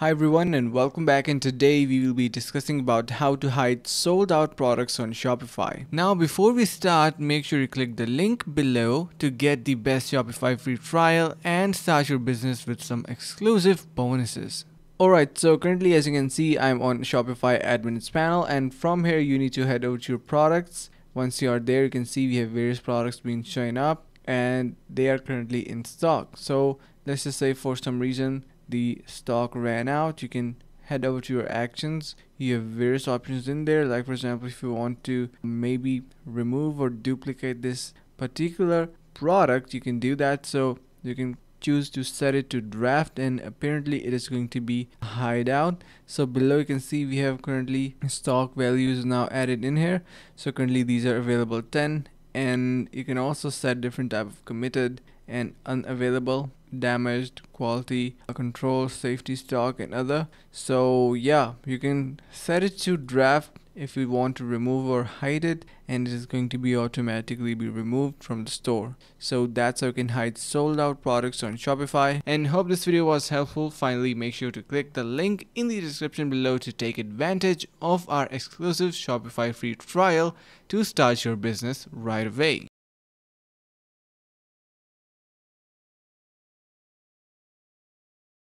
Hi everyone and welcome back and today we will be discussing about how to hide sold out products on Shopify. Now before we start make sure you click the link below to get the best Shopify free trial and start your business with some exclusive bonuses. Alright so currently as you can see I'm on Shopify admins panel and from here you need to head over to your products. Once you are there you can see we have various products being shown up and they are currently in stock. So let's just say for some reason the stock ran out you can head over to your actions. You have various options in there like for example if you want to maybe remove or duplicate this particular product you can do that. So you can choose to set it to draft and apparently it is going to be hideout so below you can see we have currently stock values now added in here. So currently these are available 10 and you can also set different type of committed and unavailable damaged quality control safety stock and other. So yeah you can set it to draft if you want to remove or hide it and it is going to be automatically be removed from the store. So that's how you can hide sold out products on shopify. And hope this video was helpful. Finally make sure to click the link in the description below to take advantage of our exclusive shopify free trial to start your business right away